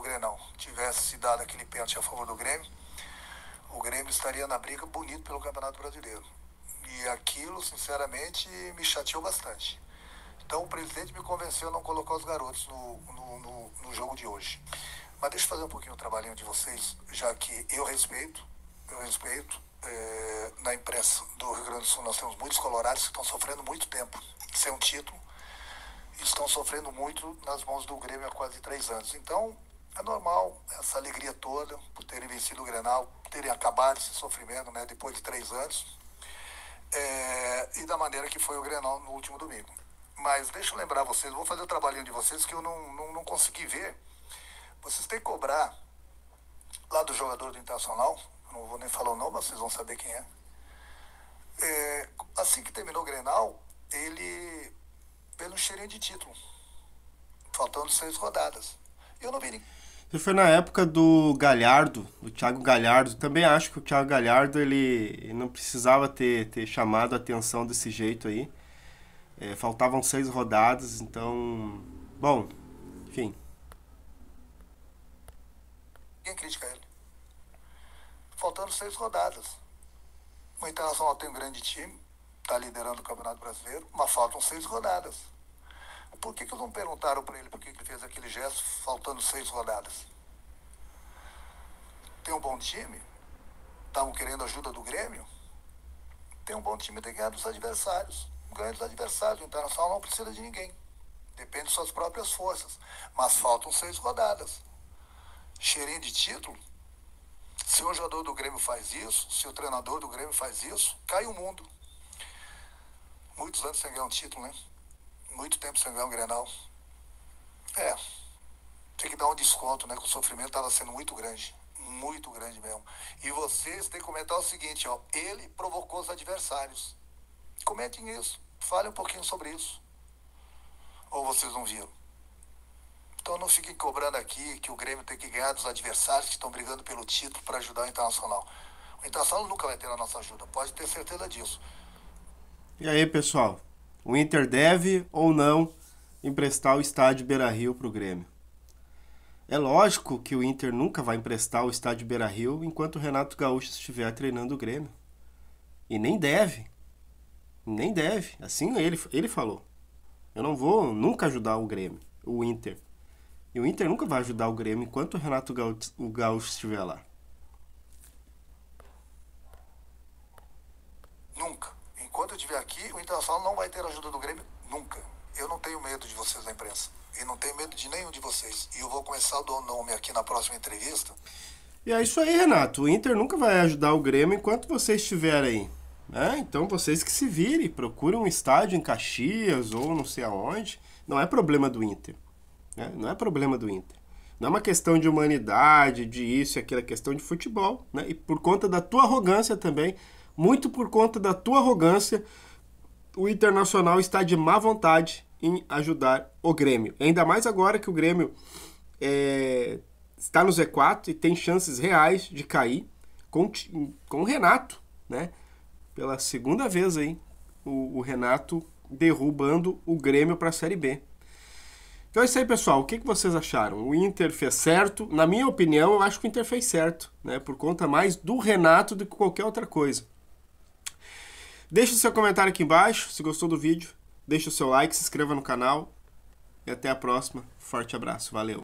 do Grenal tivesse se dado aquele pênalti a favor do Grêmio, o Grêmio estaria na briga bonito pelo Campeonato Brasileiro. E aquilo, sinceramente, me chateou bastante. Então o presidente me convenceu a não colocar os garotos no, no, no, no jogo de hoje. Mas deixa eu fazer um pouquinho o trabalhinho de vocês, já que eu respeito, eu respeito. É, na imprensa do Rio Grande do Sul nós temos muitos colorados que estão sofrendo muito tempo sem um título estão sofrendo muito nas mãos do Grêmio há quase três anos. Então é normal essa alegria toda por terem vencido o Grenal, por terem acabado esse sofrimento né, depois de três anos é, e da maneira que foi o Grenal no último domingo. Mas deixa eu lembrar vocês, vou fazer o trabalhinho de vocês que eu não, não, não consegui ver. Vocês têm que cobrar lá do jogador do Internacional, não vou nem falar o nome, vocês vão saber quem é. é assim que terminou o Grenal, ele um cheirinho de título, faltando seis rodadas. Eu não vi ninguém. Isso foi na época do Galhardo, do Thiago Galhardo. Também acho que o Thiago Galhardo ele não precisava ter, ter chamado a atenção desse jeito aí. É, faltavam seis rodadas, então. Bom, enfim. Ninguém critica ele. Faltando seis rodadas. O Internacional tem um grande time, está liderando o Campeonato Brasileiro, mas faltam seis rodadas. Por que, que não perguntaram para ele por que, que ele fez aquele gesto faltando seis rodadas? Tem um bom time? Estavam querendo ajuda do Grêmio? Tem um bom time, que ganhar dos adversários ganha dos adversários. O Internacional não precisa de ninguém. Depende de suas próprias forças. Mas faltam seis rodadas. Cheirinho de título. Se o jogador do Grêmio faz isso, se o treinador do Grêmio faz isso, cai o mundo. Muitos anos sem ganhar um título, né? Muito tempo sem ganhar um Grenal. É. Tem que dar um desconto, né? Que o sofrimento estava sendo muito grande. Muito grande mesmo. E vocês têm que comentar o seguinte, ó. Ele provocou os adversários. Comentem isso. Fale um pouquinho sobre isso. Ou vocês não viram? Então não fiquem cobrando aqui que o Grêmio tem que ganhar dos adversários que estão brigando pelo título para ajudar o Internacional. O Internacional nunca vai ter a nossa ajuda, pode ter certeza disso. E aí, pessoal? O Inter deve ou não emprestar o estádio Beira-Rio para o Grêmio? É lógico que o Inter nunca vai emprestar o estádio Beira-Rio enquanto o Renato Gaúcho estiver treinando o Grêmio. E nem deve. Nem deve. Assim ele, ele falou. Eu não vou nunca ajudar o Grêmio, o Inter. E o Inter nunca vai ajudar o Grêmio enquanto o Renato Gaúcho, Gaúcho estiver lá. Nunca. Enquanto eu estiver aqui, o Internacional não vai ter ajuda do Grêmio nunca. Eu não tenho medo de vocês da imprensa. E não tenho medo de nenhum de vocês. E eu vou começar a dar o nome aqui na próxima entrevista. E é isso aí, Renato. O Inter nunca vai ajudar o Grêmio enquanto você estiver aí. Né? Então vocês que se virem, procurem um estádio em Caxias ou não sei aonde. Não é problema do Inter. Né? Não é problema do Inter. Não é uma questão de humanidade, de isso e aquilo, é questão de futebol. Né? E por conta da tua arrogância também, muito por conta da tua arrogância, o Internacional está de má vontade em ajudar o Grêmio. Ainda mais agora que o Grêmio é, está no Z4 e tem chances reais de cair com, com o Renato, né? pela segunda vez aí, o, o Renato derrubando o Grêmio para a Série B. Então é isso aí, pessoal. O que, que vocês acharam? O Inter fez certo? Na minha opinião, eu acho que o Inter fez certo, né? Por conta mais do Renato do que qualquer outra coisa. Deixe seu comentário aqui embaixo, se gostou do vídeo. Deixe o seu like, se inscreva no canal. E até a próxima. Forte abraço. Valeu.